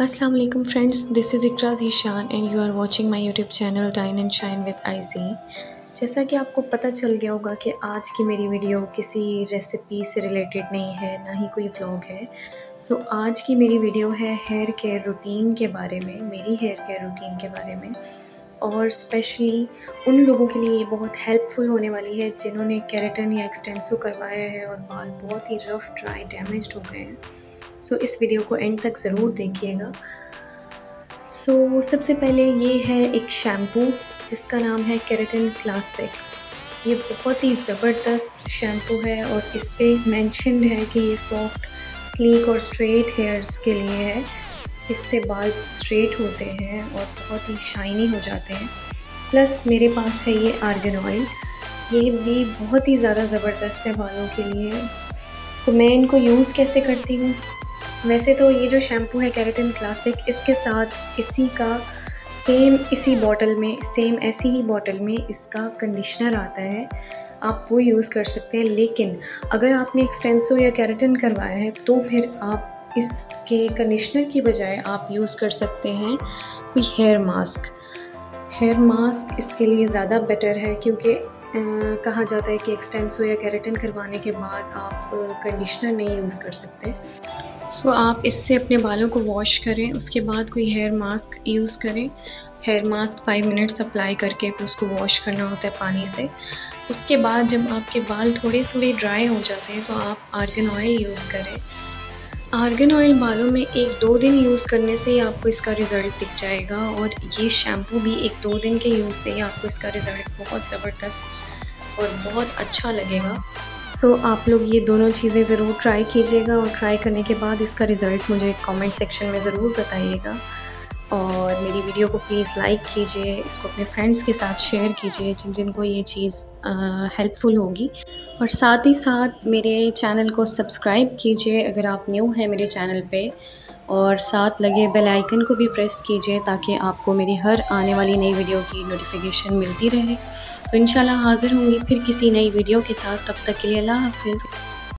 वालेकुम friends this is Iqra Zeeshan and you are watching my YouTube channel Dine and Shine with IG जैसा कि आपको पता चल गया होगा कि आज की मेरी वीडियो किसी रेसिपी से रिलेटेड नहीं है ना ही कोई व्लॉग है। सो so, आज की मेरी वीडियो है हेयर केयर रूटीन के बारे में मेरी हेयर केयर रूटीन के बारे में। और स्पेशली उन लोगों के लिए ये बहुत हेल्पफुल होने वाली है जिन्होंने कैरेटन या एक्सटेंसो करवाया है और बाल बहुत ही रफ़ ड्राई डैमेज हो गए हैं। सो इस वीडियो को एंड तक ज़रूर देखिएगा। सो so, सबसे पहले ये है एक शैम्पू जिसका नाम है कैरेटिन क्लासिक ये बहुत ही ज़बरदस्त शैम्पू है और इस पर मैंशनड है कि ये सॉफ्ट स्लीक और स्ट्रेट हेयर्स के लिए है। इससे बाल स्ट्रेट होते हैं और बहुत ही शाइनी हो जाते हैं। प्लस मेरे पास है ये आर्गन ऑयल ये भी बहुत ही ज़्यादा ज़बरदस्त है बालों के लिए। तो मैं इनको यूज़ कैसे करती हूँ? वैसे तो ये जो शैम्पू है कैरेटिन क्लासिक इसके साथ इसी का सेम इसी बॉटल में सेम ऐसी ही बॉटल में इसका कंडीशनर आता है। आप वो यूज़ कर सकते हैं, लेकिन अगर आपने एक्सटेंसो या कैरेटिन करवाया है तो फिर आप इसके कंडीशनर की बजाय आप यूज़ कर सकते हैं कोई हेयर मास्क हेयर मास्क इसके लिए ज़्यादा बेटर है, क्योंकि कहा जाता है कि एक्सटेंसो या कैरेटिन करवाने के बाद आप कंडीशनर नहीं यूज़ कर सकते। सो so, आप इससे अपने बालों को वॉश करें उसके बाद कोई हेयर मास्क यूज़ करें। Hair mask five minutes apply करके फिर उसको वॉश करना होता है पानी से। उसके बाद जब आपके बाल थोड़े थोड़े ड्राई हो जाते हैं तो आप आर्गन ऑयल यूज़ करें। आर्गन ऑयल बालों में एक दो दिन यूज़ करने से ही आपको इसका रिज़ल्ट दिख जाएगा और ये शैम्पू भी एक दो दिन के यूज़ से ही आपको इसका रिज़ल्ट बहुत ज़बरदस्त और बहुत अच्छा लगेगा। सो so, आप लोग ये दोनों चीज़ें ज़रूर ट्राई कीजिएगा और ट्राई करने के बाद इसका रिज़ल्ट मुझे कमेंट सेक्शन में ज़रूर बताइएगा। और मेरी वीडियो को प्लीज़ लाइक कीजिए इसको अपने फ्रेंड्स के साथ शेयर कीजिए जिन जिनको ये चीज़ हेल्पफुल होगी। और साथ ही साथ मेरे चैनल को सब्सक्राइब कीजिए अगर आप न्यू हैं मेरे चैनल पे। और साथ लगे बेल आइकन को भी प्रेस कीजिए ताकि आपको मेरी हर आने वाली नई वीडियो की नोटिफिकेशन मिलती रहे। तो इन हाज़िर होंगी फिर किसी नई वीडियो के साथ। तब तक के लिए अल्लाह हाफिज़।